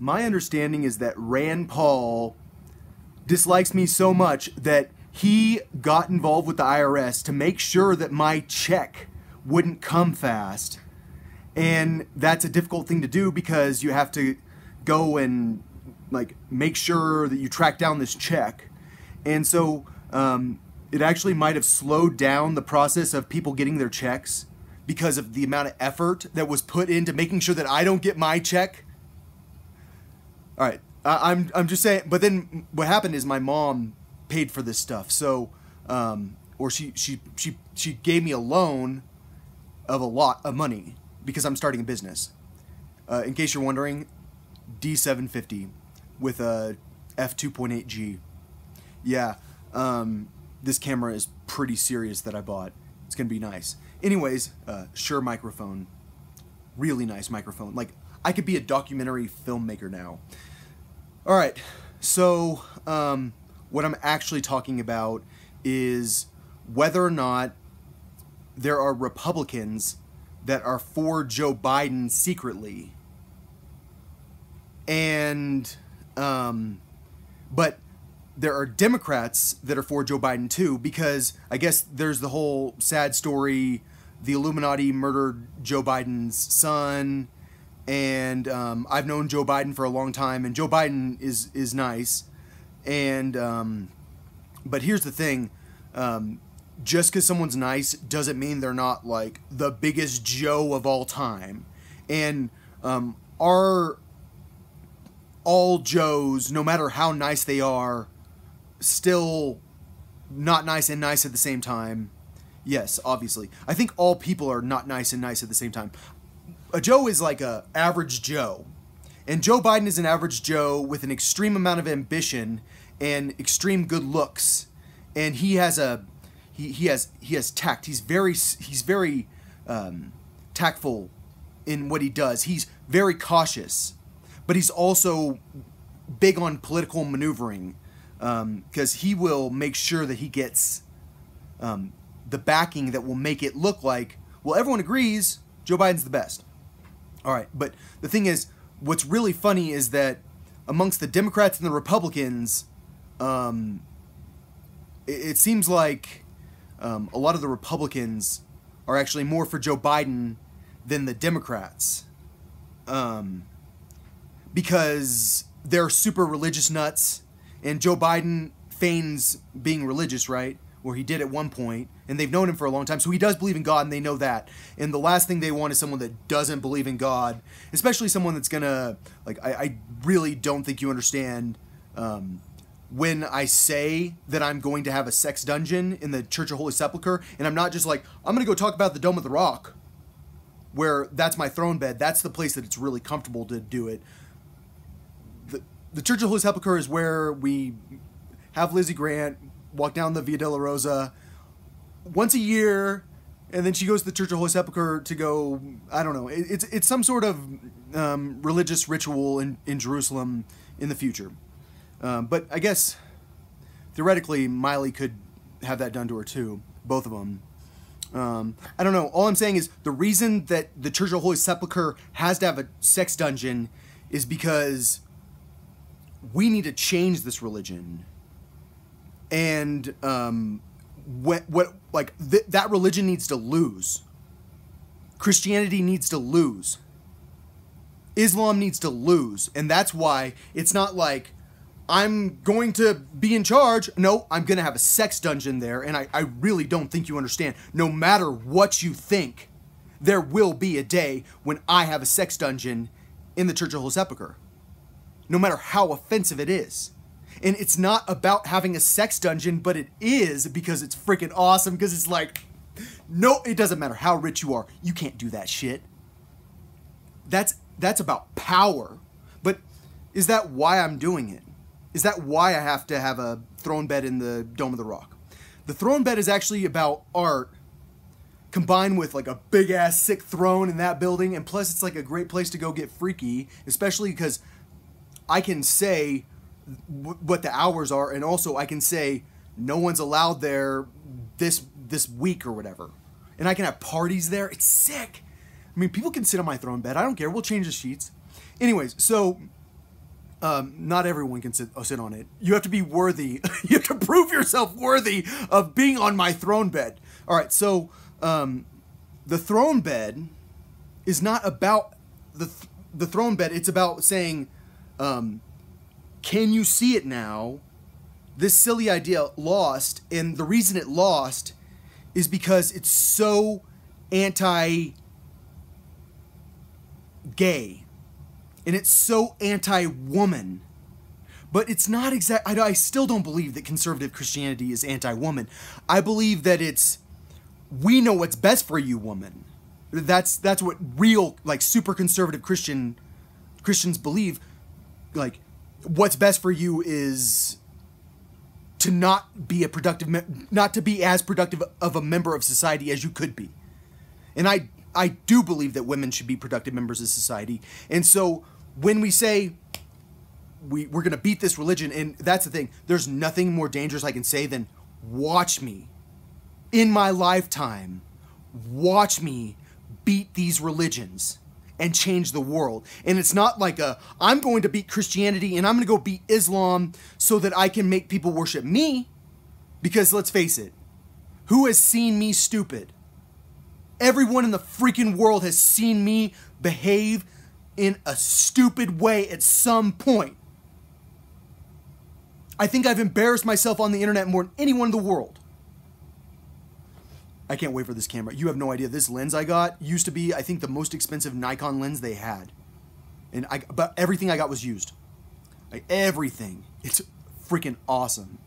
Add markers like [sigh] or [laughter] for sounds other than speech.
my understanding is that Rand Paul dislikes me so much that he got involved with the IRS to make sure that my check wouldn't come fast. And that's a difficult thing to do because you have to go and like make sure that you track down this check. And so um, it actually might have slowed down the process of people getting their checks because of the amount of effort that was put into making sure that I don't get my check. All right, I, I'm I'm just saying. But then what happened is my mom paid for this stuff, so um, or she she she she gave me a loan of a lot of money because I'm starting a business. Uh, in case you're wondering, D750 with a f2.8G. Yeah, um, this camera is pretty serious that I bought. It's gonna be nice. Anyways, uh, microphone, really nice microphone. Like I could be a documentary filmmaker now. All right, so um, what I'm actually talking about is whether or not there are Republicans that are for Joe Biden secretly. And, um, but there are Democrats that are for Joe Biden too, because I guess there's the whole sad story the Illuminati murdered Joe Biden's son. And um, I've known Joe Biden for a long time, and Joe Biden is is nice. And um, but here's the thing: um, just because someone's nice doesn't mean they're not like the biggest Joe of all time. And um, are all Joes, no matter how nice they are, still not nice and nice at the same time? Yes, obviously. I think all people are not nice and nice at the same time. A Joe is like a average Joe. And Joe Biden is an average Joe with an extreme amount of ambition and extreme good looks. And he has a he, he has he has tact. He's very he's very um, tactful in what he does. He's very cautious, but he's also big on political maneuvering because um, he will make sure that he gets um, the backing that will make it look like well everyone agrees Joe Biden's the best. All right, but the thing is, what's really funny is that amongst the Democrats and the Republicans, um, it, it seems like um, a lot of the Republicans are actually more for Joe Biden than the Democrats. Um, because they're super religious nuts, and Joe Biden feigns being religious, right? Or he did at one point, and they've known him for a long time, so he does believe in God, and they know that. And the last thing they want is someone that doesn't believe in God, especially someone that's gonna like. I, I really don't think you understand um, when I say that I'm going to have a sex dungeon in the Church of Holy Sepulchre, and I'm not just like, I'm to go talk about the Dome of the Rock, where that's my throne bed. That's the place that it's really comfortable to do it. The, the Church of Holy Sepulchre is where we have Lizzie Grant walk down the Via Dolorosa once a year, and then she goes to the Church of Holy Sepulchre to go, I don't know, it, it's, it's some sort of um, religious ritual in, in Jerusalem in the future. Um, but I guess theoretically, Miley could have that done to her too, both of them. Um, I don't know. All I'm saying is the reason that the Church of Holy Sepulchre has to have a sex dungeon is because we need to change this religion. And um, what, what like th- that religion needs to lose. Christianity needs to lose. Islam needs to lose, and that's why it's not like I'm going to be in charge. No, I'm going to have a sex dungeon there. And I, I really don't think you understand. No matter what you think, there will be a day when I have a sex dungeon in the Church of Holy Sepulchre. No matter how offensive it is. And it's not about having a sex dungeon, but it is because it's freaking awesome. Because it's like, no, it doesn't matter how rich you are. You can't do that shit. That's that's about power. But is that why I'm doing it? Is that why I have to have a throne bed in the Dome of the Rock? The throne bed is actually about art combined with like a big ass sick throne in that building and plus it's like a great place to go get freaky especially because i can say what the hours are and also i can say no one's allowed there this this week or whatever and i can have parties there it's sick i mean people can sit on my throne bed i don't care we'll change the sheets anyways so um, not everyone can sit, uh, sit on it. You have to be worthy. [laughs] you have to prove yourself worthy of being on my throne bed. All right, so um, the throne bed is not about the th- the throne bed. It's about saying, um, can you see it now? This silly idea lost, and the reason it lost is because it's so anti gay and it's so anti woman. But it's not exact. I, I still don't believe that conservative Christianity is anti woman. I believe that it's we know what's best for you, woman. That's that's what real like super conservative Christian Christians believe. Like what's best for you is to not be a productive not to be as productive of a member of society as you could be. And I I do believe that women should be productive members of society. And so when we say we, we're going to beat this religion, and that's the thing, there's nothing more dangerous I can say than watch me in my lifetime, watch me beat these religions and change the world. And it's not like a, I'm going to beat Christianity and I'm going to go beat Islam so that I can make people worship me. Because let's face it, who has seen me stupid? Everyone in the freaking world has seen me behave in a stupid way at some point. I think I've embarrassed myself on the internet more than anyone in the world. I can't wait for this camera. You have no idea. This lens I got used to be, I think, the most expensive Nikon lens they had. And I, but everything I got was used. Like everything. It's freaking awesome.